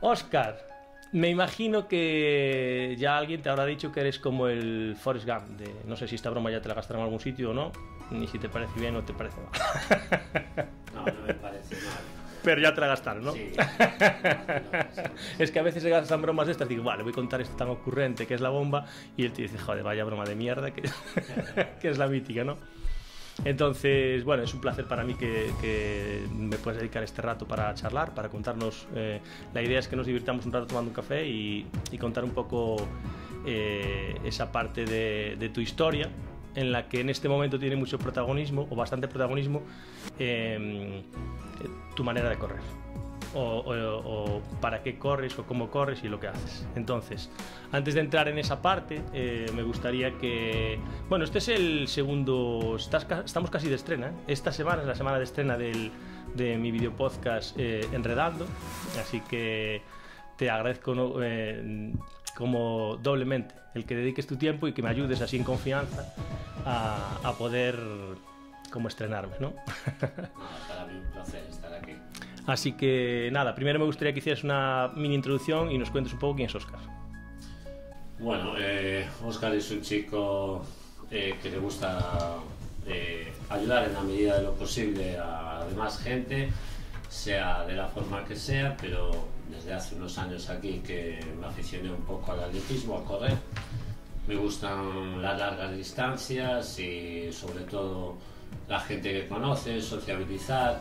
Oscar, me imagino que ya alguien te habrá dicho que eres como el Forrest Gump. De, no sé si esta broma ya te la gastaron en algún sitio o no, ni si te parece bien o te parece mal. No, no me parece mal. Pero ya te la gastaron, ¿no? Sí. es que a veces se gastan bromas de estas. Digo, vale, voy a contar esto tan ocurrente que es la bomba. Y él te dice, joder, vaya broma de mierda, que, que es la mítica, ¿no? Entonces, bueno, es un placer para mí que, me puedas dedicar este rato para charlar, para contarnos. Eh, la idea es que nos divirtamos un rato tomando un café y, contar un poco eh, esa parte de, tu historia, en la que en este momento tiene mucho protagonismo, o bastante protagonismo, eh, tu manera de correr o, para qué corres o cómo corres y lo que haces. Entonces, antes de entrar en esa parte, eh, me gustaría que... Bueno, este es el segundo... estamos casi de estrena. ¿eh? Esta semana es la semana de estrena del, de mi video podcast eh, Enredando. Así que te agradezco como doblemente el que dediques tu tiempo y que me ayudes así en confianza a, poder como estrenarme, ¿no? para mí un placer estar aquí. Así que nada, primero me gustaría que hicieras una mini introducción y nos cuentes un poco quién es Oscar. Bueno, eh, Oscar es un chico eh, que le gusta eh, ayudar en la medida de lo posible a demás gente, sea de la forma que sea, pero desde hace unos años aquí que me aficioné un poco al atletismo, a correr. Me gustan las largas distancias y sobre todo la gente que conoce, sociabilizar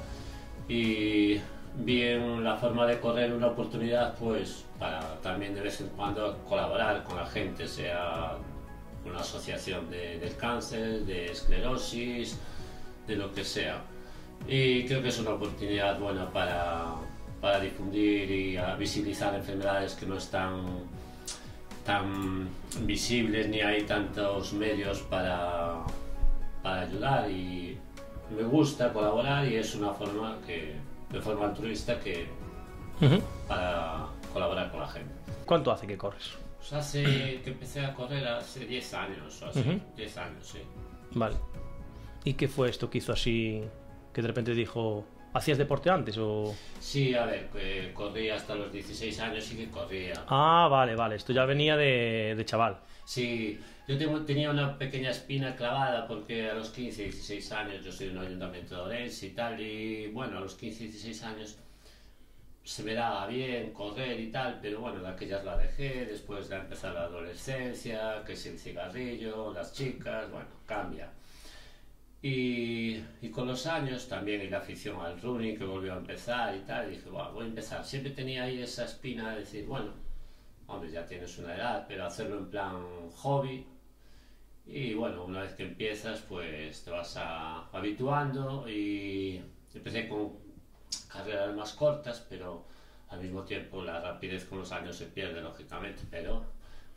y bien la forma de correr una oportunidad pues para también de vez en cuando colaborar con la gente, sea una asociación de, del cáncer, de esclerosis, de lo que sea. Y creo que es una oportunidad buena para, para difundir y visibilizar enfermedades que no están tan visibles ni hay tantos medios para, para ayudar y me gusta colaborar y es una forma que de forma altruista que para colaborar con la gente. ¿Cuánto hace que corres? Pues hace que empecé a correr hace 10 años o así, 10 años, sí. Vale. ¿Y qué fue esto que hizo así, que de repente dijo, ¿hacías deporte antes o...? Sí, a ver, que corría hasta los 16 años y que corría. Ah, vale, vale, esto ya venía de, de chaval. Sí, yo tengo, tenía una pequeña espina clavada porque a los 15, 16 años, yo soy de un ayuntamiento de Orense y tal, y bueno, a los 15, 16 años se me daba bien correr y tal, pero bueno, de aquellas la dejé, después de empezar la adolescencia, que es el cigarrillo, las chicas, bueno, cambia. Y, y, con los años también y la afición al running que volvió a empezar y tal, y dije, bueno, voy a empezar. Siempre tenía ahí esa espina de decir, bueno, hombre, ya tienes una edad, pero hacerlo en plan hobby. Y bueno, una vez que empiezas, pues te vas habituando y empecé con carreras más cortas, pero al mismo tiempo la rapidez con los años se pierde, lógicamente, pero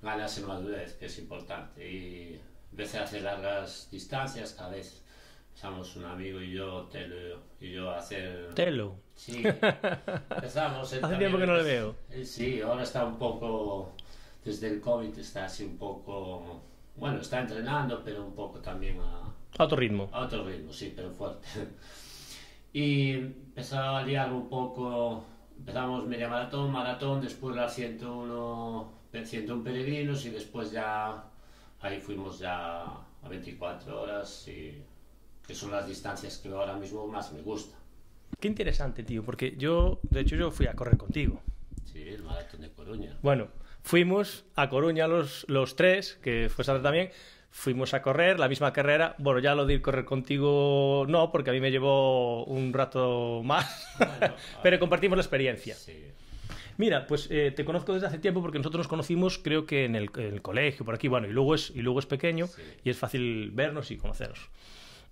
ganas en madurez, que es importante. Y empecé a hacer largas distancias, cada vez empezamos un amigo y yo, Telo y yo a hacer... Telo. Sí, empezamos... Hace tiempo que no le veo. Sí, ahora está un poco, desde el COVID está así un poco, bueno, está entrenando, pero un poco también a... A otro ritmo. A otro ritmo, sí, pero fuerte. Y empezaba a liar un poco, empezamos media maratón, maratón, después las 101, 101 peregrinos y después ya, ahí fuimos ya a 24 horas y que son las distancias que ahora mismo más me gusta. Qué interesante, tío, porque yo, de hecho, yo fui a correr contigo. Sí, el maratón de Coruña. Bueno, fuimos a Coruña los, los tres, que fue Sandra también, fuimos a correr la misma carrera. Bueno, ya lo de ir correr contigo no, porque a mí me llevó un rato más, pero compartimos la experiencia. Sí. Mira, pues eh, te conozco desde hace tiempo porque nosotros nos conocimos, creo que en el, colegio, por aquí, bueno, y luego es, y luego es pequeño y es fácil vernos y conoceros.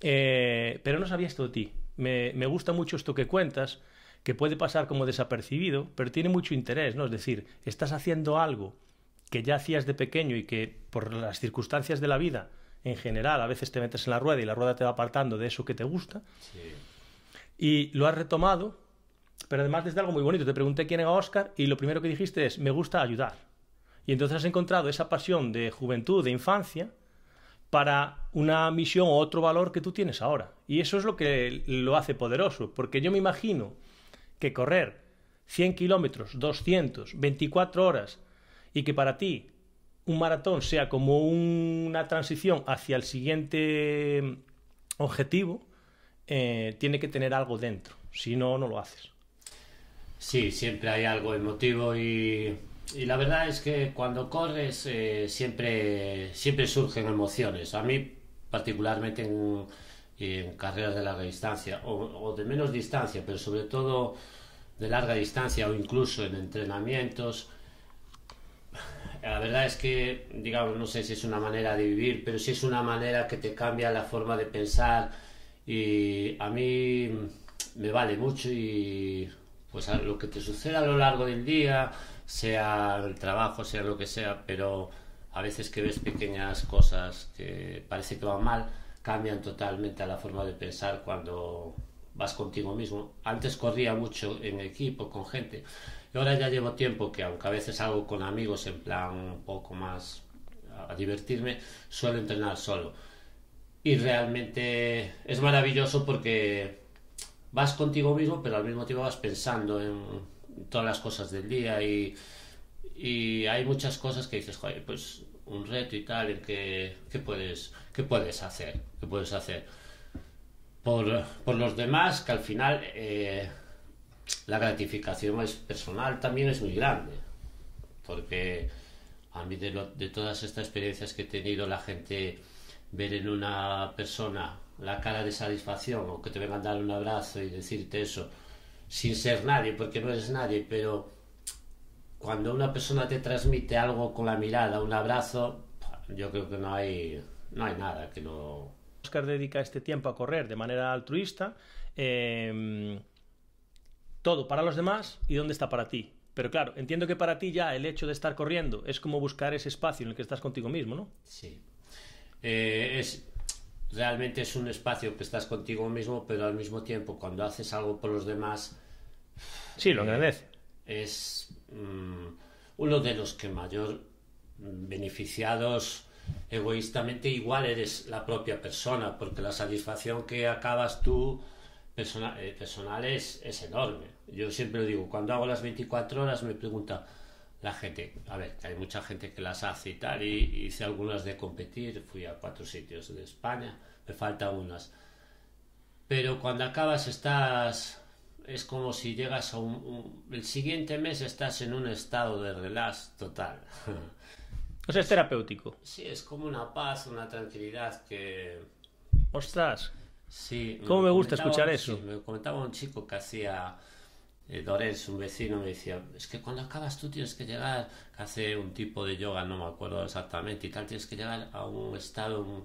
Eh, pero no sabía esto de ti. Me, me, gusta mucho esto que cuentas, que puede pasar como desapercibido, pero tiene mucho interés, ¿no? Es decir, estás haciendo algo que ya hacías de pequeño y que por las circunstancias de la vida en general a veces te metes en la rueda y la rueda te va apartando de eso que te gusta. Sí. Y lo has retomado, pero además desde algo muy bonito. Te pregunté quién era Oscar y lo primero que dijiste es, me gusta ayudar. Y entonces has encontrado esa pasión de juventud, de infancia, para una misión o otro valor que tú tienes ahora. Y eso es lo que lo hace poderoso, porque yo me imagino que correr 100 kilómetros, 200, 24 horas, y que para ti un maratón sea como una transición hacia el siguiente objetivo, eh, tiene que tener algo dentro, si no, no lo haces. Sí, siempre hay algo emotivo y, y la verdad es que cuando corres eh, siempre, siempre surgen emociones. A mí particularmente en, en carreras de larga distancia o, o, de menos distancia, pero sobre todo de larga distancia o incluso en entrenamientos. La verdad es que, digamos, no sé si es una manera de vivir, pero sí es una manera que te cambia la forma de pensar y a mí me vale mucho y pues a lo que te suceda a lo largo del día, sea el trabajo, sea lo que sea, pero a veces que ves pequeñas cosas que parece que van mal, cambian totalmente a la forma de pensar cuando vas contigo mismo. Antes corría mucho en equipo, con gente, y ahora ya llevo tiempo que aunque a veces hago con amigos en plan un poco más a divertirme, suelo entrenar solo. Y realmente es maravilloso porque vas contigo mismo, pero al mismo tiempo vas pensando en todas las cosas del día y, y hay muchas cosas que dices, joder, pues un reto y tal, en que, ¿qué, puedes, qué puedes hacer? ¿Qué puedes hacer? Por, por los demás, que al final eh, la gratificación es personal también es muy grande, porque a mí de, de todas estas experiencias que he tenido, la gente ver en una persona la cara de satisfacción o que te vengan a dar un abrazo y decirte eso sin ser nadie, porque no eres nadie, pero cuando una persona te transmite algo con la mirada, un abrazo, yo creo que no hay, no hay nada que no... Oscar dedica este tiempo a correr de manera altruista, eh, todo para los demás y dónde está para ti. Pero claro, entiendo que para ti ya el hecho de estar corriendo es como buscar ese espacio en el que estás contigo mismo, ¿no? Sí. Eh, es, realmente es un espacio que estás contigo mismo, pero al mismo tiempo cuando haces algo por los demás... Sí, lo agradece. Es mmm, uno de los que mayor beneficiados egoístamente igual eres la propia persona, porque la satisfacción que acabas tú eh, personal es, es enorme. Yo siempre lo digo, cuando hago las 24 horas me pregunta la gente, a ver, hay mucha gente que las hace y tal, y hice algunas de competir, fui a cuatro sitios de España, me faltan unas. Pero cuando acabas estás, es como si llegas a un, un, el siguiente mes estás en un estado de relax total. O sea, es terapéutico. Sí, es como una paz, una tranquilidad que... Ostras. Sí. ¿Cómo me gusta escuchar eso? Sí, me comentaba un chico que hacía eh, Dorens, un vecino, me decía, es que cuando acabas tú tienes que llegar, que hace un tipo de yoga, no me acuerdo exactamente, y tal, tienes que llegar a un estado... Un...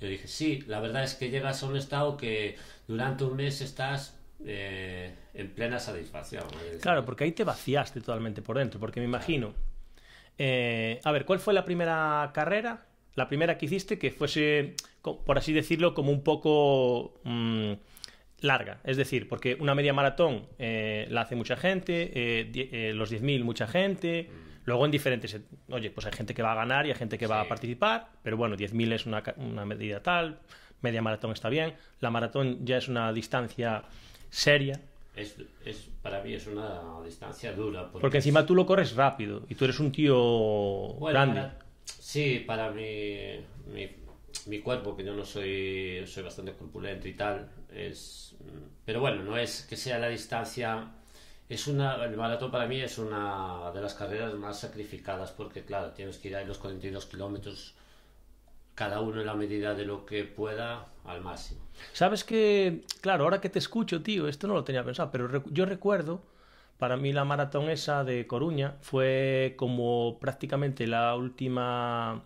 Yo dije, sí, la verdad es que llegas a un estado que durante un mes estás eh, en plena satisfacción. Claro, porque ahí te vaciaste totalmente por dentro, porque me imagino... Eh, a ver, ¿cuál fue la primera carrera? La primera que hiciste que fuese, por así decirlo, como un poco... Mmm, larga, es decir, porque una media maratón eh, la hace mucha gente, eh, los 10.000 mucha gente, mm. luego en diferentes, oye, pues hay gente que va a ganar y hay gente que sí. va a participar, pero bueno, 10.000 es una, una, medida tal, media maratón está bien, la maratón ya es una distancia seria. Es, es para mí es una distancia dura. Porque, porque encima tú lo corres rápido y tú eres un tío bueno, grande. Para, sí, para mi, mi, mi cuerpo, que yo no soy, soy bastante corpulento y tal, es pero bueno no es que sea la distancia es una el maratón para mí es una de las carreras más sacrificadas porque claro tienes que ir a los 42 kilómetros cada uno en la medida de lo que pueda al máximo sabes que claro ahora que te escucho tío esto no lo tenía pensado pero yo recuerdo para mí la maratón esa de Coruña fue como prácticamente la última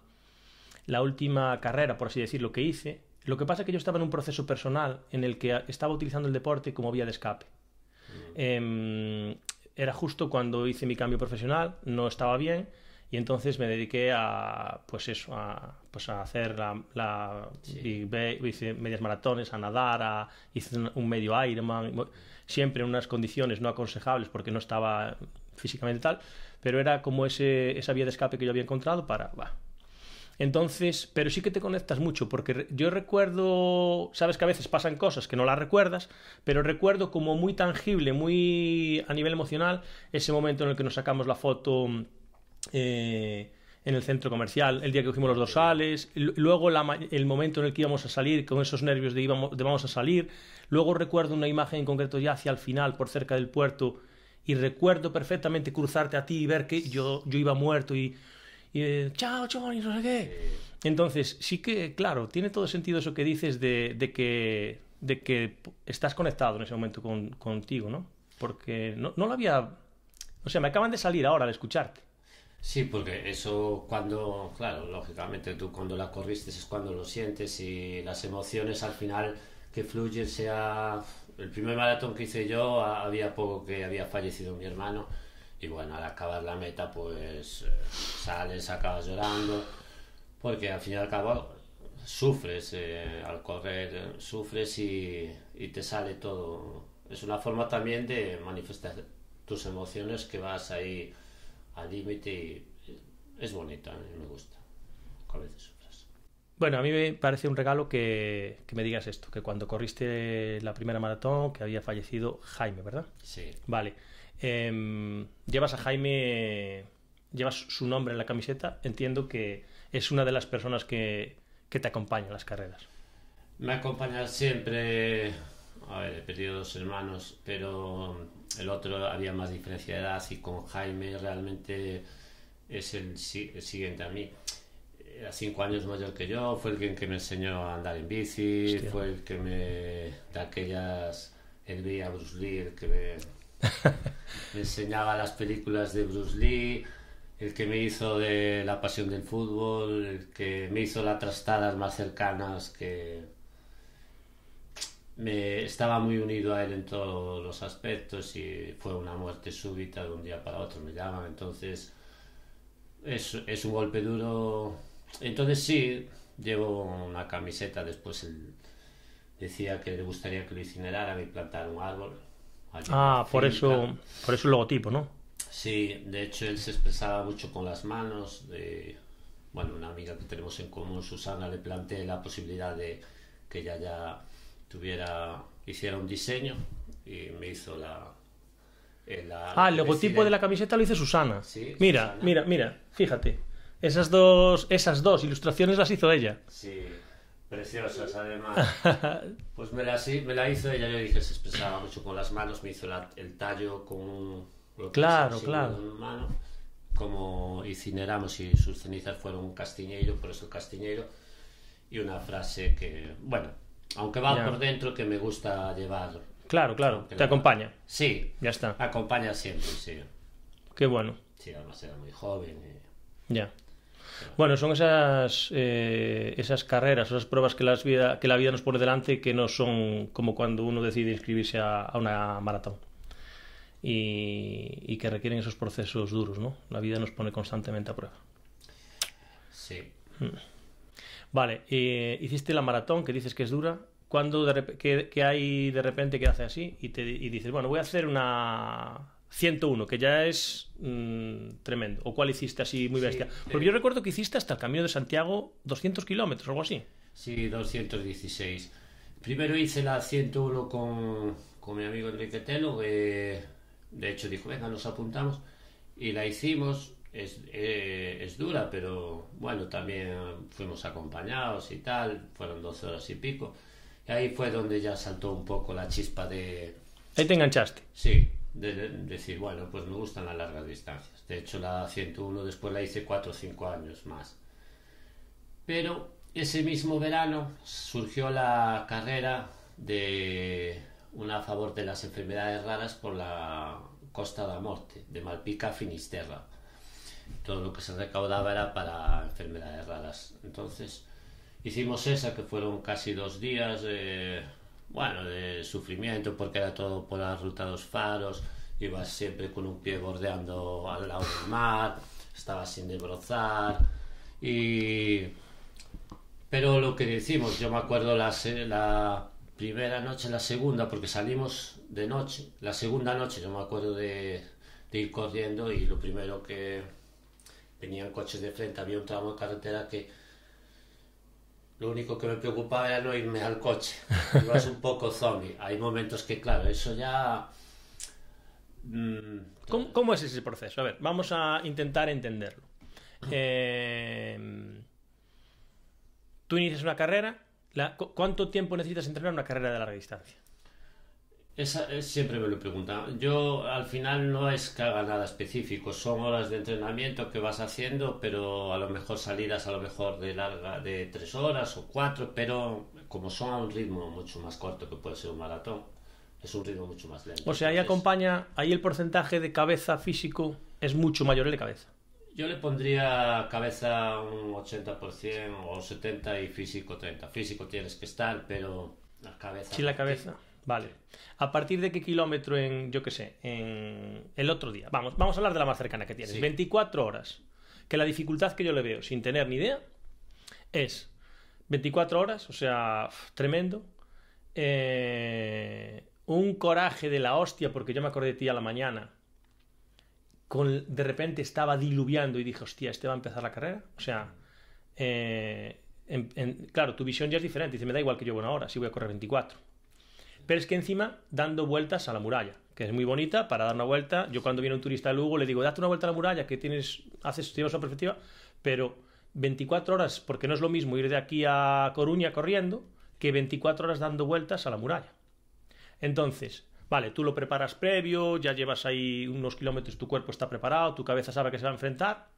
la última carrera por así decirlo que hice lo que pasa es que yo estaba en un proceso personal en el que estaba utilizando el deporte como vía de escape. Mm. Eh, era justo cuando hice mi cambio profesional, no estaba bien y entonces me dediqué a pues eso a, pues a hacer la, la sí. hice medias maratones a nadar a, hice un medio Ironman siempre en unas condiciones no aconsejables porque no estaba físicamente tal pero era como ese, esa vía de escape que yo había encontrado para bah, Entonces, pero sí que te conectas mucho, porque yo recuerdo, sabes que a veces pasan cosas que no las recuerdas, pero recuerdo como muy tangible, muy a nivel emocional, ese momento en el que nos sacamos la foto eh, en el centro comercial, el día que cogimos los dorsales, luego el momento en el que íbamos a salir, con esos nervios de, íbamos, de vamos a salir, luego recuerdo una imagen en concreto ya hacia el final, por cerca del puerto, y recuerdo perfectamente cruzarte a ti y ver que yo, yo iba muerto y, y chao, Johnny, no sé qué. Entonces, sí que, claro, tiene todo sentido eso que dices de, de que, de que estás conectado en ese momento con, contigo, ¿no? Porque no, no lo había... O sea, me acaban de salir ahora de escucharte. Sí, porque eso cuando, claro, lógicamente tú cuando la corriste es cuando lo sientes y las emociones al final que fluyen sea el primer maratón que hice yo había poco que había fallecido mi hermano y bueno, al acabar la meta pues eh, sales, acabas llorando porque al fin y al cabo sufres eh, al correr, sufres y, y, te sale todo. Es una forma también de manifestar tus emociones que vas ahí al límite y es bonita, me gusta. A veces sufres. Bueno, a mí me parece un regalo que, que, me digas esto, que cuando corriste la primera maratón, que había fallecido Jaime, ¿verdad? Sí. Vale. Eh, llevas a Jaime, llevas su nombre en la camiseta, entiendo que es una de las personas que, que te acompaña en las carreras. Me acompaña siempre, a ver, he perdido dos hermanos, pero el otro había más diferencia de edad y con Jaime realmente es el, el siguiente a mí. Era cinco años mayor que yo, fue el que, me enseñó a andar en bici, fue el que me, de aquellas, el día Bruce Lee, el que me, me, enseñaba las películas de Bruce Lee, el que me hizo de la pasión del fútbol, el que me hizo las trastadas más cercanas, que me estaba muy unido a él en todos los aspectos y fue una muerte súbita de un día para otro, me llaman, entonces es, es un golpe duro entonces sí, llevo una camiseta, después él decía que le gustaría que lo incineraran y plantar un árbol. Ah, por eso, por eso el logotipo, ¿no? Sí, de hecho él se expresaba mucho con las manos. De, bueno, una amiga que tenemos en común, Susana, le planteé la posibilidad de que ella ya tuviera, hiciera un diseño y me hizo la... ah, el logotipo de la camiseta lo hizo Susana. Sí, mira, mira, mira, fíjate. Esas dos, esas dos ilustraciones las hizo ella. Sí, preciosas además. pues me la, me la hizo ella, yo dije, se expresaba mucho con las manos, me hizo el tallo con claro, claro. mano, como incineramos y sus cenizas fueron un castiñeiro, por eso el castiñeiro, y una frase que, bueno, aunque va por dentro, que me gusta llevar. Claro, claro, te acompaña. Sí, ya está. Acompaña siempre, sí. Qué bueno. Sí, además era muy joven. Ya. Bueno, son esas, eh, esas carreras, esas pruebas que, las vida, que la vida nos pone delante que no son como cuando uno decide inscribirse a, a una maratón. Y, y, que requieren esos procesos duros, ¿no? La vida nos pone constantemente a prueba. Sí. Hmm. Vale, eh, hiciste la maratón que dices que es dura. ¿Cuándo de que, que, hay de repente que hace así y, te, y dices, bueno, voy a hacer una 101, que ya es mmm, tremendo. ¿O cuál hiciste así muy bestia? Sí, Porque eh... yo recuerdo que hiciste hasta el Camino de Santiago 200 kilómetros algo así. Sí, 216. Primero hice la 101 con, con mi amigo Enrique Telo, que de hecho dijo, venga, nos apuntamos. Y la hicimos, es, eh, es dura, pero bueno, también fuimos acompañados y tal, fueron 12 horas y pico. Y ahí fue donde ya saltó un poco la chispa de... Ahí te enganchaste. Sí, de, decir, bueno, pues me gustan las largas distancias. De hecho, la 101 después la hice 4 o 5 años más. Pero ese mismo verano surgió la carrera de una a favor de las enfermedades raras por la Costa da Morte, de Malpica a Finisterra. Todo lo que se recaudaba era para enfermedades raras. Entonces, hicimos esa, que fueron casi dos días. Eh, bueno, de sufrimiento porque era todo por la ruta de los faros, ibas siempre con un pie bordeando al lado del mar, estaba sin desbrozar y... Pero lo que decimos, yo me acuerdo la, la primera noche, la segunda, porque salimos de noche, la segunda noche yo me acuerdo de, de ir corriendo y lo primero que venían coches de frente, había un tramo de carretera que Lo único que me preocupaba era no irme al coche. Ibas un poco zombie. Hay momentos que, claro, eso ya... Mm, ¿Cómo, ¿Cómo, es ese proceso? A ver, vamos a intentar entenderlo. Eh, tú inicias una carrera. ¿Cuánto tiempo necesitas entrenar una carrera de larga distancia? Esa, siempre me lo preguntan. Yo al final no es que haga nada específico, son horas de entrenamiento que vas haciendo, pero a lo mejor salidas a lo mejor de larga de tres horas o cuatro, pero como son a un ritmo mucho más corto que puede ser un maratón, es un ritmo mucho más lento. O sea, ahí acompaña, ahí el porcentaje de cabeza físico es mucho mayor el de cabeza. Yo le pondría cabeza un 80% o 70% y físico 30%. Físico tienes que estar, pero la cabeza... Sí, la cabeza. Vale. ¿A partir de qué kilómetro en, yo qué sé, en el otro día? Vamos, vamos a hablar de la más cercana que tienes. 24 horas. Que la dificultad que yo le veo, sin tener ni idea, es 24 horas, o sea, tremendo. Eh, un coraje de la hostia, porque yo me acordé de ti a la mañana. Con, de repente estaba diluviando y dije, hostia, este va a empezar la carrera. O sea, eh, claro, tu visión ya es diferente. Dice, me da igual que yo una hora, si voy a correr 24 pero es que encima dando vueltas a la muralla, que es muy bonita para dar una vuelta. Yo cuando viene un turista de Lugo le digo, date una vuelta a la muralla, que tienes, haces, tienes una perspectiva, pero 24 horas, porque no es lo mismo ir de aquí a Coruña corriendo, que 24 horas dando vueltas a la muralla. Entonces, vale, tú lo preparas previo, ya llevas ahí unos kilómetros, tu cuerpo está preparado, tu cabeza sabe que se va a enfrentar.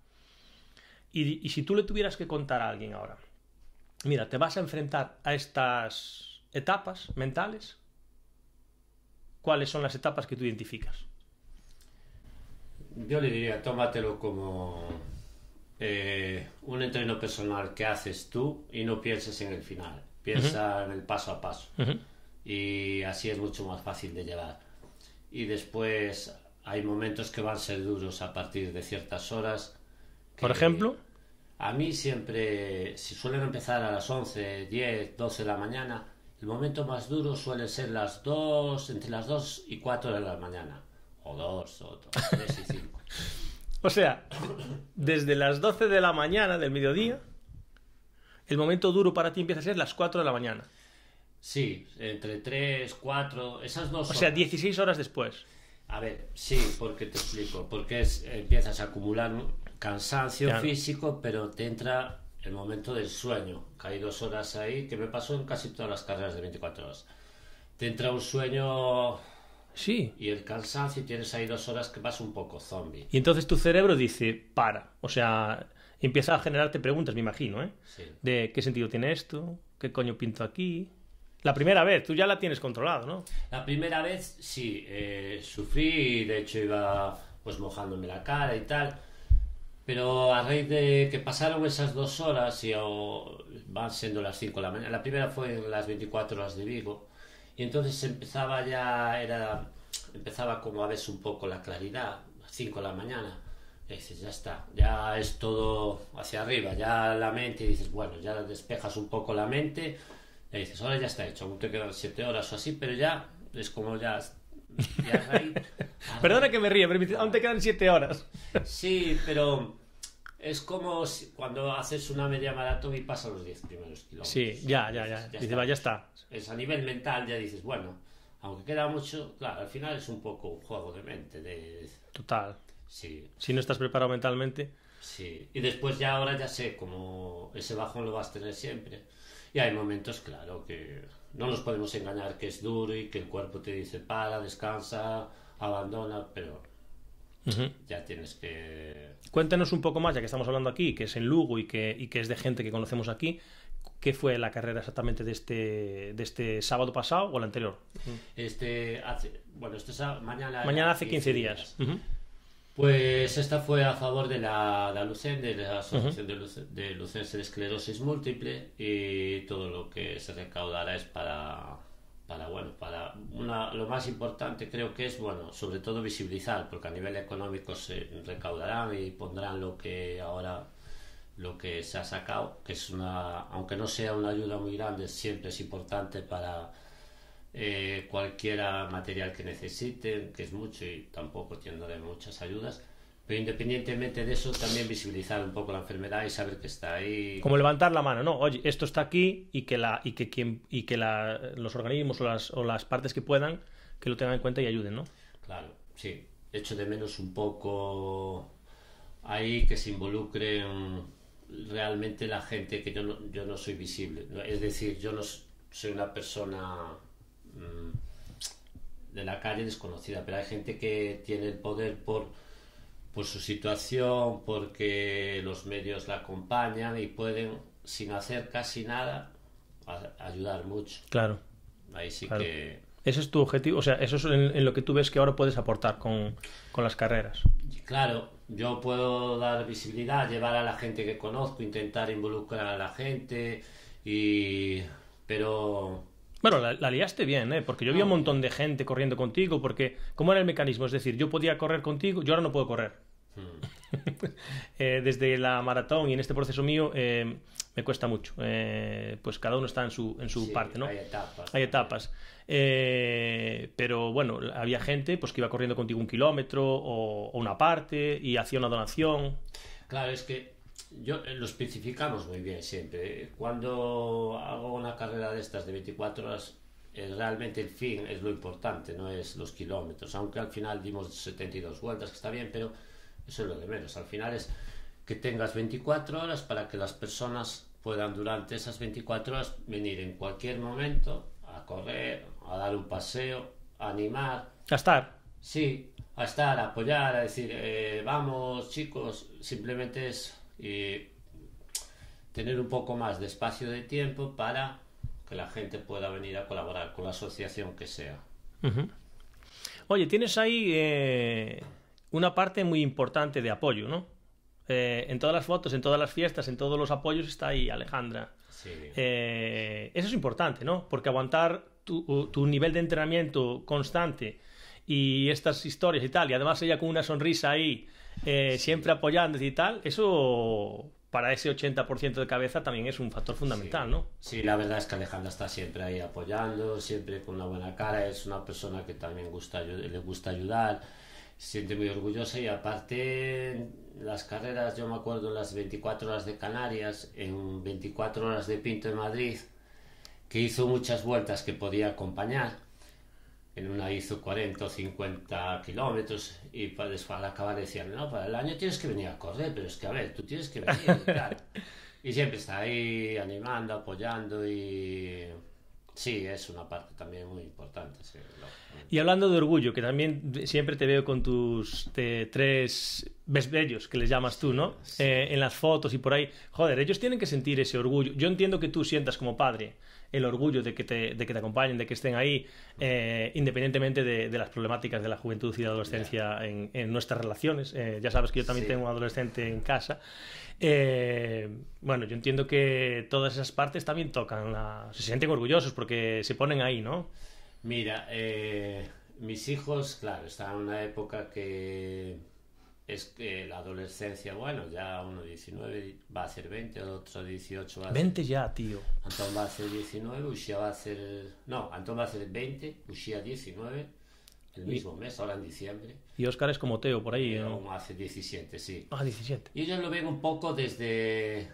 Y, y si tú le tuvieras que contar a alguien ahora, mira, te vas a enfrentar a estas etapas mentales, cuáles son las etapas que tú identificas. Yo le diría, tómatelo como eh, un entreno personal que haces tú y no pienses en el final. Piensa en el paso a paso. Y así es mucho más fácil de llevar. Y después hay momentos que van a ser duros a partir de ciertas horas. Por ejemplo. A mí siempre, si suelen empezar a las 11, 10, 12 de la mañana, el momento más duro suele ser las 2, entre las 2 y 4 de la mañana. O 2, o 3 y 5. o sea, desde las 12 de la mañana del mediodía, el momento duro para ti empieza a ser las 4 de la mañana. Sí, entre 3, 4, esas dos O sea, 16 horas después. A ver, sí, porque te explico. Porque es, empiezas a acumular cansancio físico, pero te entra el momento del sueño. Caí dos horas ahí, que me pasó en casi todas las carreras de 24 horas. Te entra un sueño Sí. Y el cansancio, y tienes ahí dos horas que vas un poco zombie. Y entonces tu cerebro dice, para. O sea, empieza a generarte preguntas, me imagino, ¿eh? Sí. De qué sentido tiene esto, qué coño pinto aquí. La primera vez, tú ya la tienes controlado, ¿no? La primera vez, sí, eh, sufrí, de hecho iba pues mojándome la cara y tal. Pero a raíz de que pasaron esas dos horas y van siendo las 5 de la mañana, la primera fue en las 24 horas de Vigo, y entonces empezaba ya, era, empezaba como a verse un poco la claridad, a las 5 de la mañana, y dices, ya está, ya es todo hacia arriba, ya la mente, y dices, bueno, ya despejas un poco la mente, y dices, ahora ya está hecho, aún te quedan 7 horas o así, pero ya es como ya Perdona que me ríe, pero aún te quedan 7 horas. Sí, pero es como cuando haces una media maratón y pasas los 10 primeros kilómetros. Sí, ya, ya, ya. ya Dice, va, ya está. Es a nivel mental, ya dices, bueno, aunque queda mucho, claro, al final es un poco un juego de mente. De... Total. Sí. Si no estás preparado mentalmente. Sí, y después ya ahora ya sé cómo ese bajón lo vas a tener siempre. Y hay momentos, claro, que no nos podemos engañar que es duro y que el cuerpo te dice para, descansa, abandona, pero ya tienes que... Cuéntanos un poco más, ya que estamos hablando aquí, que es en Lugo y que, y que es de gente que conocemos aquí, ¿qué fue la carrera exactamente de este, de este sábado pasado o el anterior? Este, hace, bueno, este sábado, mañana... Mañana hace 15 días. Pues esta fue a favor de la, la LUCEN, de la Asociación de, de Lucense de Esclerosis Múltiple, y todo lo que se recaudará es para, para bueno, para una, lo más importante creo que es, bueno, sobre todo visibilizar, porque a nivel económico se recaudarán y pondrán lo que ahora lo que se ha sacado, que es una, aunque no sea una ayuda muy grande, siempre es importante para eh, cualquier material que necesiten, que es mucho y tampoco tendré muchas ayudas, Pero independientemente de eso, también visibilizar un poco la enfermedad y saber que está ahí. Como levantar la mano, ¿no? Oye, esto está aquí y que, la, y que, quien, y que la, los organismos o las, o las partes que puedan que lo tengan en cuenta y ayuden, ¿no? Claro, sí. Echo de menos un poco ahí que se involucren realmente la gente que yo no, yo no soy visible. Es decir, yo no soy una persona de la calle desconocida, pero hay gente que tiene el poder por por su situación, porque los medios la acompañan y pueden, sin hacer casi nada, ayudar mucho. Claro. Ahí sí que... Ese es tu objetivo, o sea, eso es en, lo que tú ves que ahora puedes aportar con, con, las carreras. Claro, yo puedo dar visibilidad, llevar a la gente que conozco, intentar involucrar a la gente, y... pero bueno, la, liaste bien, ¿eh? Porque yo vi un montón de gente corriendo contigo, porque ¿cómo era el mecanismo? Es decir, yo podía correr contigo, yo ahora no puedo correr. Hmm. eh, desde la maratón y en este proceso mío eh, me cuesta mucho. Eh, pues cada uno está en su, en su parte, ¿no? Hay etapas. Hay etapas. Pero bueno, había gente pues que iba corriendo contigo un kilómetro o, o una parte y hacía una donación. Claro, es que yo eh, lo especificamos muy bien siempre. Cuando hago una carrera de estas de 24 horas, eh, realmente el fin es lo importante, no es los kilómetros. Aunque al final dimos 72 vueltas, que está bien, pero eso es lo de menos. Al final es que tengas 24 horas para que las personas puedan durante esas 24 horas venir en cualquier momento a correr, a dar un paseo, a animar. A estar. Sí, a estar, a apoyar, a decir, eh, vamos chicos, simplemente es y tener un poco más de espacio de tiempo para que la gente pueda venir a colaborar con la asociación que sea. Oye, tienes ahí eh, una parte muy importante de apoyo, ¿no? Eh, en todas las fotos, en todas las fiestas, en todos los apoyos está ahí Alejandra. Sí. Eh, eso es importante, ¿no? Porque aguantar tu, tu, nivel de entrenamiento constante y estas historias y tal, y además ella con una sonrisa ahí eh, siempre apoyando y tal, eso para ese 80% de cabeza también es un factor fundamental, sí. ¿no? Sí, la verdad es que Alejandra está siempre ahí apoyando, siempre con una buena cara, es una persona que también gusta, le gusta ayudar, se siente muy orgullosa y aparte las carreras, yo me acuerdo en las 24 horas de Canarias, en 24 horas de Pinto en Madrid, que hizo muchas vueltas que podía acompañar en una hizo 40 o 50 kilómetros y para después al acabar decían, no, para el año tienes que venir a correr, pero es que a ver, tú tienes que venir y tal. y siempre está ahí animando, apoyando y sí, es una parte también muy importante. Sí, y hablando de orgullo, que también siempre te veo con tus te, tres besbellos, que les llamas tú, ¿no? Sí. Eh, en las fotos y por ahí. Joder, ellos tienen que sentir ese orgullo. Yo entiendo que tú sientas como padre el orgullo de que te, de que te acompañen, de que estén ahí, eh, independientemente de, de, las problemáticas de la juventud y la adolescencia yeah. en, en, nuestras relaciones. Eh, ya sabes que yo también sí. tengo un adolescente en casa. Eh, bueno, yo entiendo que todas esas partes también tocan, la... se sienten orgullosos porque se ponen ahí, ¿no? Mira, mis hijos, claro, están en una época que es que la adolescencia, bueno, ya uno 19 va a hacer 20, otro 18 va a 20 hacer... ya, tío. Antón va a hacer 19, Ushia va a hacer... No, Antón va a hacer 20, Ushia 19, el mismo mes, ahora en diciembre. Y Oscar es como Teo, por ahí, ¿no? hace 17, sí. Ah, 17. Y ellos lo ven un poco desde...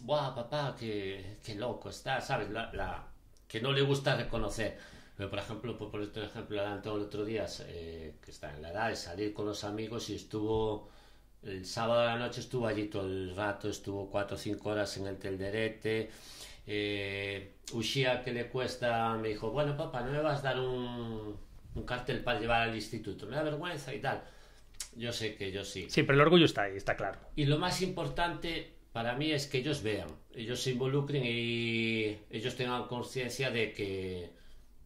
Buah, papá, qué, qué loco está, ¿sabes? La, la... Que no le gusta reconocer pero, por ejemplo, por poner un ejemplo, el otro día, eh, que está en la edad de salir con los amigos y estuvo, el sábado de la noche estuvo allí todo el rato, estuvo cuatro o cinco horas en el telderete. Eh, Ushia, que le cuesta, me dijo, bueno, papá, ¿no me vas a dar un, un cartel para llevar al instituto? Me da vergüenza y tal. Yo sé que yo sí. Sí, pero el orgullo está ahí, está claro. Y lo más importante para mí es que ellos vean, ellos se involucren y ellos tengan conciencia de que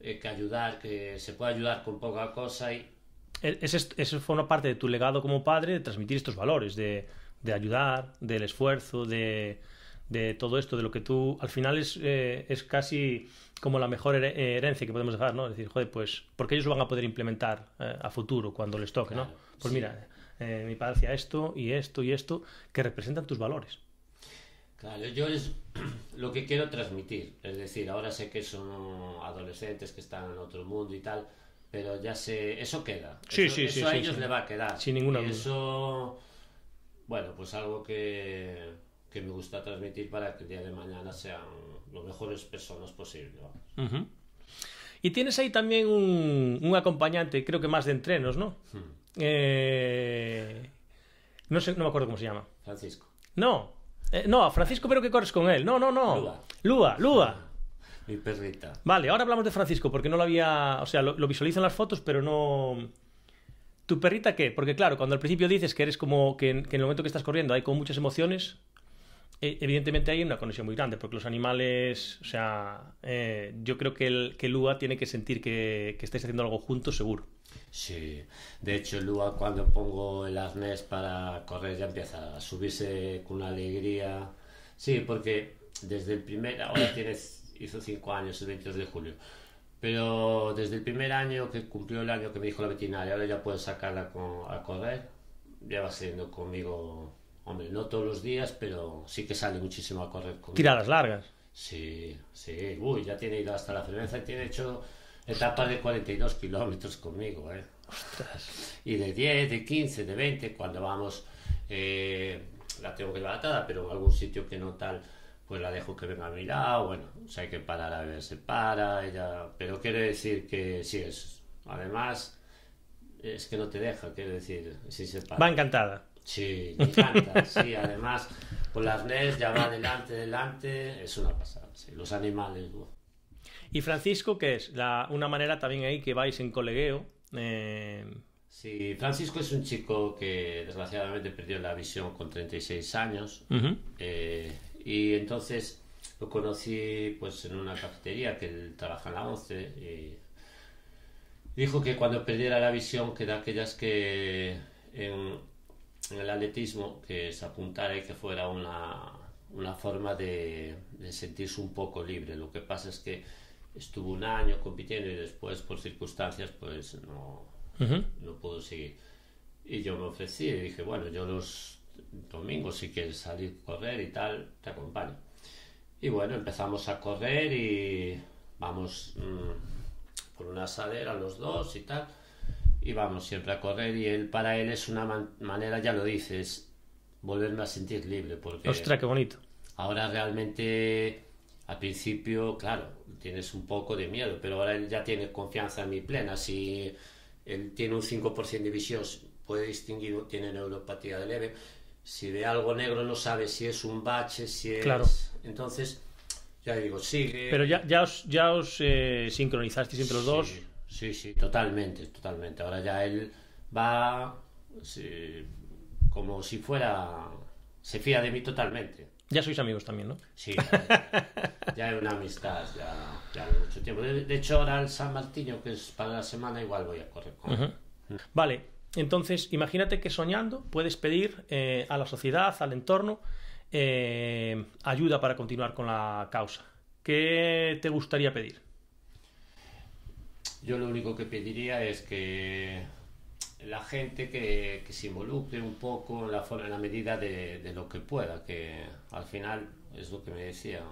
eh, que ayudar, que se puede ayudar con poca cosa y... Eso, eso forma parte de tu legado como padre, de transmitir estos valores, de, de ayudar, del esfuerzo, de, de, todo esto, de lo que tú al final es, eh, es casi como la mejor herencia que podemos dejar, ¿no? Es decir, joder, pues, porque ellos lo van a poder implementar eh, a futuro cuando les toque, claro, ¿no? Pues sí. mira, eh, mi padre hacía esto y esto y esto, que representan tus valores. Claro, yo es lo que quiero transmitir. Es decir, ahora sé que son adolescentes que están en otro mundo y tal, pero ya sé, eso queda. Sí, eso, sí, eso sí, a ellos le va a quedar. Sin ninguna y duda. Eso bueno, pues algo que, que me gusta transmitir para que el día de mañana sean los mejores personas. Ujú. Y tienes ahí también un, un acompañante, creo que más de entrenos, ¿no? Hmm. Eh, no sé, no me acuerdo cómo se llama. Francisco. No, eh, no, a Francisco, pero que corres con él. No, no, no. Lua. Lua, Lua. Mi perrita. Vale, ahora hablamos de Francisco porque no lo había. O sea, lo, lo visualizo en las fotos, pero no. ¿Tu perrita qué? Porque claro, cuando al principio dices que eres como. que en, que en el momento que estás corriendo hay como muchas emociones, eh, evidentemente hay una conexión muy grande, porque los animales. O sea, eh, yo creo que, el, que Lua tiene que sentir que, que estáis haciendo algo juntos, seguro. Sí, de hecho Lua cuando pongo el arnés para correr ya empieza a subirse con una alegría. Sí, porque desde el primer, ahora tiene, hizo cinco años el 22 de julio, pero desde el primer año que cumplió el año que me dijo la veterinaria, ahora ya puedo sacarla con- a correr, ya va siendo conmigo, hombre, no todos los días, pero sí que sale muchísimo a correr conmigo. Tiradas largas. Sí, sí, uy, ya tiene ido hasta la y tiene hecho etapas de 42 kilómetros conmigo, ¿eh? Y de 10, de 15, de 20, cuando vamos, eh, la tengo que llevar atada, pero en algún sitio que no tal, pues la dejo que venga a mi lado, bueno, si hay que parar a ver, se para, ella, pero quiere decir que sí es, además, es que no te deja, quiero decir, si se para. Va encantada. Sí, me encanta, sí, además, con las NES ya va adelante, adelante, es una pasada, sí, los animales. ¿Y Francisco qué es? La, una manera también ahí que vais en colegueo. eh, Sí, Francisco es un chico que desgraciadamente perdió la visión con 36 años ujú. eh, y entonces lo conocí pues en una cafetería que él trabaja en la 11 y dijo que cuando perdiera la visión que de aquellas que en, en el atletismo que se apuntara y que fuera una, una forma de, de sentirse un poco libre. Lo que pasa es que estuvo un año compitiendo y después por circunstancias pues no, Ujú. no pudo seguir. Y yo me ofrecí y dije, bueno, yo los domingos si quieres salir a correr y tal, te acompaño. Y bueno, empezamos a correr y vamos mm, por una asadera los dos y tal. Y vamos siempre a correr y él para él es una man- manera, ya lo dices, volverme a sentir libre. Porque Ostras, qué bonito. Ahora realmente, al principio, claro, tienes un poco de miedo, pero ahora él ya tiene confianza en mi plena. Si él tiene un 5% de visión, puede distinguir, tiene neuropatía de leve. Si ve algo negro no sabe si es un bache, si es... Claro. Entonces, ya digo, sigue. Pero ya, ya os, ya os eh, sincronizasteis entre los dos. Sí, sí, sí, totalmente, totalmente. Ahora ya él va sí, como si fuera... Se fía de mí totalmente. Ya sois amigos también, ¿no? Sí, ya, hay una amistad, ya, ya mucho tiempo. De, de hecho, ahora el San Martín, que es para la semana, igual voy a correr con él. Ujú. Vale, entonces imagínate que soñando puedes pedir eh, a la sociedad, al entorno, eh, ayuda para continuar con la causa. ¿Qué te gustaría pedir? Yo lo único que pediría es que la gente que, que se involucre un poco en la, forma- en la medida de, de lo que pueda, que al final es lo que me decían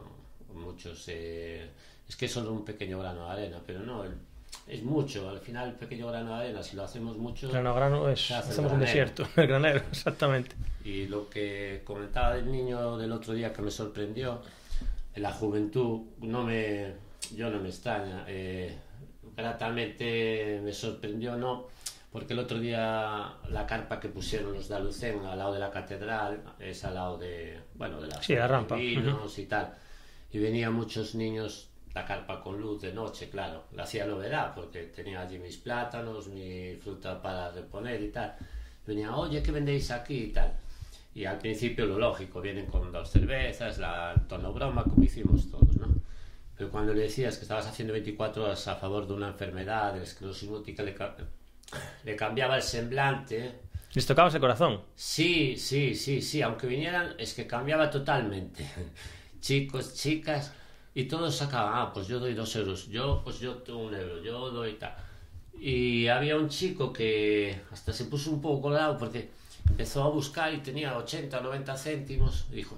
muchos, eh, es que solo un pequeño grano de arena, pero no, el- es mucho, al final el pequeño grano de arena, si lo hacemos mucho... Grano grano es, el hacemos un desierto, el granero, exactamente. Y lo que comentaba del niño del otro día que me sorprendió, en la juventud, no me, yo no me extraña, eh, gratamente me sorprendió, no, porque el otro día la carpa que pusieron los de Alucén al lado de la catedral, es al lado de, bueno, de la, Sí, la rampa. vinos y tal, y venían muchos niños la carpa con luz de noche, claro, la hacía novedad porque tenía allí mis plátanos, mi fruta para reponer y tal. Venía, oye, ¿qué vendéis aquí y tal? Y al principio lo lógico, vienen con dos cervezas, la tono broma, como hicimos todos, ¿no? Pero cuando le decías que estabas haciendo 24 horas a favor de una enfermedad, de esclerosis múltiple, le, ca- le cambiaba el semblante. Les tocabas el corazón. Sí, sí, sí, sí, aunque vinieran, es que cambiaba totalmente. Chicos, chicas, y todos sacaban, ah, pues yo doy dos euros, yo, pues yo tengo un euro, yo doy tal. Y había un chico que hasta se puso un poco colorado porque empezó a buscar y tenía 80, 90 céntimos. Y dijo,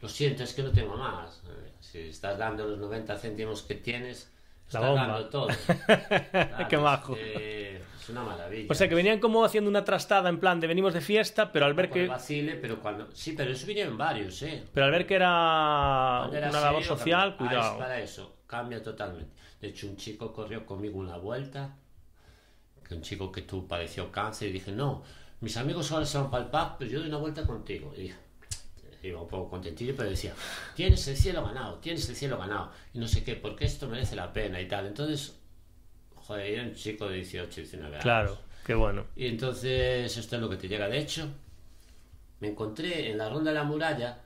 lo siento, es que no tengo más. Si estás dando los 90 céntimos que tienes, La está bomba. todo. Qué majo. Es, una maravilla. O sea, que venían como haciendo una trastada en plan de venimos de fiesta, pero al ver que, pero cuando... Sí, pero eso vinieron varios, ¿eh? pero al ver que era una labor serio, social, cambia. Ah, es cuidado. para eso, cambia totalmente. De hecho, un chico corrió conmigo una vuelta, que un chico que tú padeció cáncer, y dije, no, mis amigos ahora se van para el pub, pero yo doy una vuelta contigo. Y dije, iba un poco contentillo, pero decía, tienes el cielo ganado, tienes el cielo ganado, y no sé qué, porque esto merece la pena y tal. Entonces, joder, era un chico de 18, 19 años. Claro, qué bueno. Y entonces esto es lo que te llega. De hecho, me encontré en la ronda de la muralla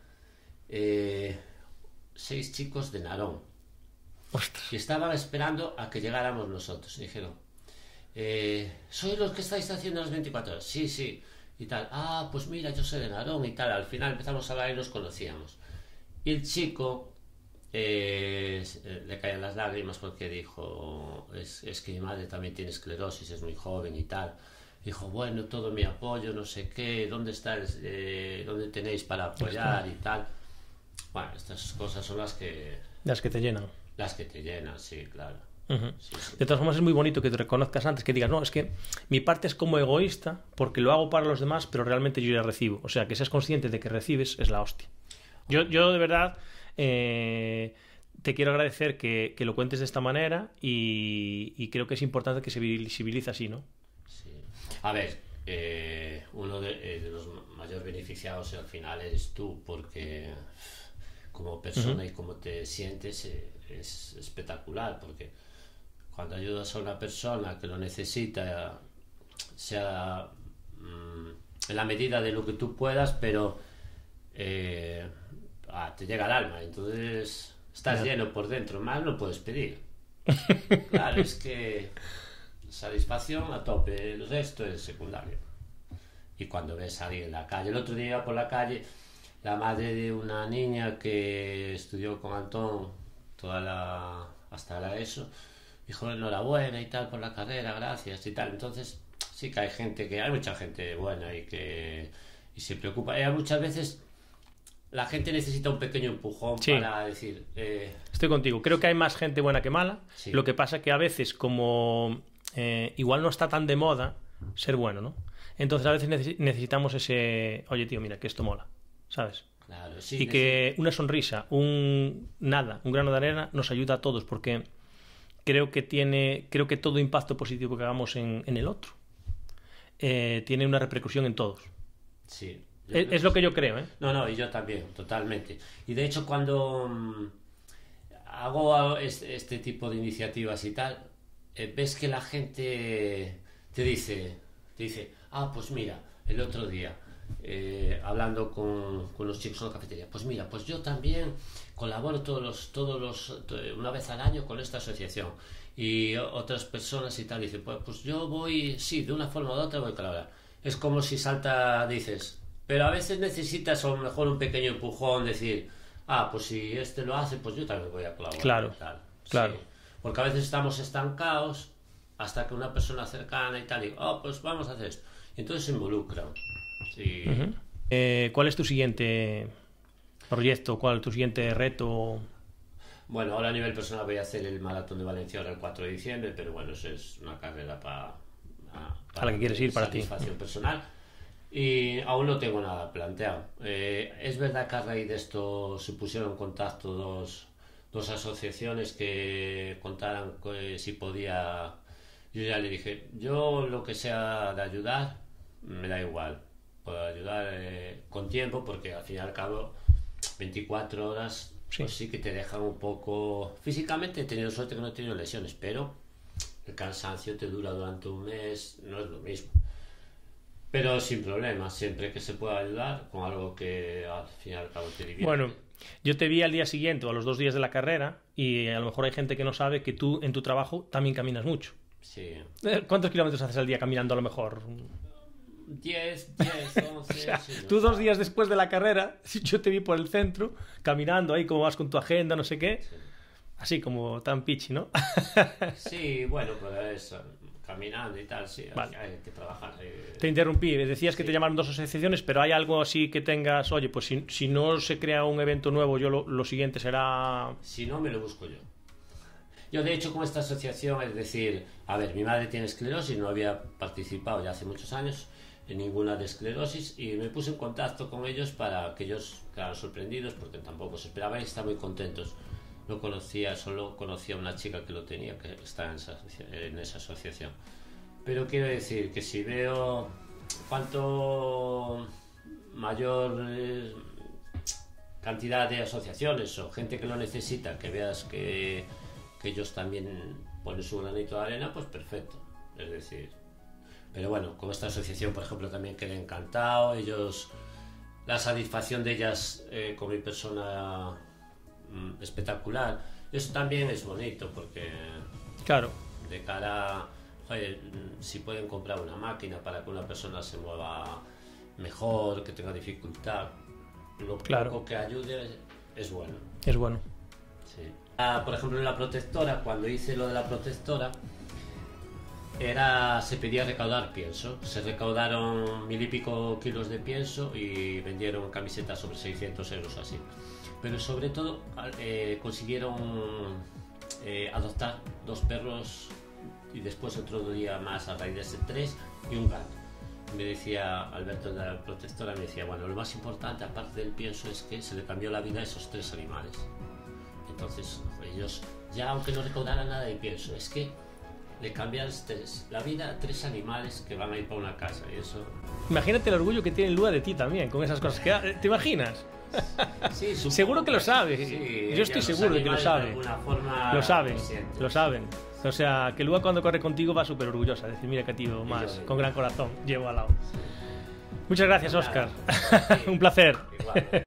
eh, seis chicos de Narón Ostras. que estaban esperando a que llegáramos nosotros. Y dijeron, eh, ¿sois los que estáis haciendo las 24 horas? Sí, sí. Y tal, ah, pues mira, yo soy de Narón y tal. Al final empezamos a hablar y nos conocíamos. Y el chico eh, eh, le caían las lágrimas porque dijo, es, es que mi madre también tiene esclerosis, es muy joven y tal. Dijo, bueno, todo mi apoyo, no sé qué, ¿dónde está el- eh, dónde tenéis para apoyar y tal? Bueno, estas cosas son las que, Las que te llenan. las que te llenan, sí, claro. De todas formas es muy bonito que te reconozcas antes, que digas, no, es que mi parte es como egoísta porque lo hago para los demás, pero realmente yo ya recibo. O sea, que seas consciente de que recibes es la hostia. Yo, yo de verdad eh, te quiero agradecer que, que lo cuentes de esta manera y, y creo que es importante que se visibilice así, ¿no? Sí. A ver, eh, uno de, eh, de los mayor beneficiados al final eres tú, porque como persona y como te sientes es espectacular, porque cuando ayudas a una persona que lo necesita, sea mm, en la medida de lo que tú puedas, pero eh, ah, te llega al alma, entonces estás Ya. lleno por dentro, más no puedes pedir. Claro, es que satisfacción a tope, el resto es secundario. Y cuando ves a alguien en la calle, el otro día por la calle, la madre de una niña que estudió con Antón toda la hasta la ESO, dijo enhorabuena y tal por la carrera, gracias y tal. Entonces, sí que hay gente que, hay mucha gente buena y que y se preocupa. Y muchas veces la gente necesita un pequeño empujón Sí. para decir, eh, Estoy contigo. Creo que hay más gente buena que mala. Sí. Lo que pasa que a veces, como eh, igual no está tan de moda ser bueno, ¿no? Entonces a veces necesi- necesitamos ese, oye tío, mira, que esto mola, ¿sabes? claro, sí, y que una sonrisa, un nada, un grano de arena nos ayuda a todos porque creo que tiene, creo que todo impacto positivo que hagamos en, en el otro eh, tiene una repercusión en todos. Sí. Es, es lo que yo creo, ¿eh? No, no, y yo también, totalmente. Y de hecho, cuando mm, hago este, este tipo de iniciativas y tal, eh, ves que la gente te dice, te dice, ah, pues mira, el otro día, eh, hablando con, con los chicos en la cafetería, pues mira, pues yo también colaboro todos los, todos los, to- una vez al año con esta asociación. Y otras personas y tal dicen, pues, pues yo voy, sí, de una forma u otra voy a colaborar. Es como si salta, dices, pero a veces necesitas a lo mejor un pequeño empujón, decir, ah, pues si este lo hace, pues yo también voy a colaborar. Claro, y tal. claro. Sí. Porque a veces estamos estancados hasta que una persona cercana y tal dice, oh, pues vamos a hacer esto. Y entonces se involucran. Sí. Eh, ¿Cuál es tu siguiente proyecto? ¿Cuál es tu siguiente reto? Bueno, ahora a nivel personal voy a hacer el maratón de Valencia ahora el 4 de diciembre, pero bueno, eso es una carrera para... A la que quieres ir para ti. Satisfacción personal. Y aún no tengo nada planteado. Eh, es verdad que a raíz de esto se pusieron en contacto dos, dos asociaciones que contaran que si podía... Yo ya le dije, yo lo que sea de ayudar, me da igual. Puedo ayudar eh, con tiempo porque al fin y al cabo 24 horas Sí. pues sí que te dejan un poco... Físicamente he tenido suerte que no he tenido lesiones, pero el cansancio te dura durante un mes, no es lo mismo. Pero sin problema, siempre que se pueda ayudar con algo que al fin y al cabo te divierte. Bueno, yo te vi al día siguiente o a los dos días de la carrera y a lo mejor hay gente que no sabe que tú en tu trabajo también caminas mucho. Sí. Eh, ¿Cuántos kilómetros haces al día caminando a lo mejor? 10, 10, 11... O sea, sí, tú dos días después de la carrera, yo te vi por el centro, caminando ahí como vas con tu agenda, no sé qué. Así como tan pichi, ¿no? Sí, bueno, pero eso, caminando y tal, sí, Vale. hay que trabajar. eh, Te interrumpí, decías que Sí. te llamaron dos asociaciones, pero hay algo así que tengas, oye, pues si, si no se crea un evento nuevo, yo lo, lo siguiente será... Si no, me lo busco yo. Yo, de hecho, con esta asociación, es decir, a ver, mi madre tiene esclerosis, no había participado ya hace muchos años ninguna de esclerosis y me puse en contacto con ellos para que ellos quedaran sorprendidos porque tampoco se esperaban y están muy contentos. No conocía, solo conocía a una chica que lo tenía, que está en esa, en esa asociación. Pero quiero decir que si veo cuánto mayor eh, cantidad de asociaciones o gente que lo necesita, que veas que, que ellos también ponen su granito de arena, pues perfecto. Es decir, pero bueno, con esta asociación, por ejemplo, también quedé encantado. Ellos, la satisfacción de ellas eh, con mi persona mm, espectacular. Eso también es bonito porque. Claro. De cara. Oye, si pueden comprar una máquina para que una persona se mueva mejor, que tenga dificultad, lo Claro. poco que ayude es bueno. Es bueno. Sí. Ah, por ejemplo, en la protectora, cuando hice lo de la protectora, era, se pedía recaudar pienso. Se recaudaron mil y pico kilos de pienso y vendieron camisetas sobre 600 euros así. Pero sobre todo eh, consiguieron eh, adoptar dos perros y después otro día más a raíz de ese tres y un gato. Me decía Alberto la protectora, me decía, bueno, lo más importante aparte del pienso es que se le cambió la vida a esos tres animales. Entonces ellos, ya aunque no recaudaran nada de pienso, es que le cambian tres- la vida a tres animales que van a ir para una casa y eso... Imagínate el orgullo que tiene Lua de ti también, con esas cosas. que ¿Te imaginas? Sí, supongo Seguro que lo sabe. sí, Yo estoy seguro de que lo sabe. Lo saben, lo saben. O sea, que Lua cuando corre contigo va súper orgullosa. Decir, mira qué tío más, con gran corazón, llevo al lado. Muchas gracias, Oscar. Un placer. Igual.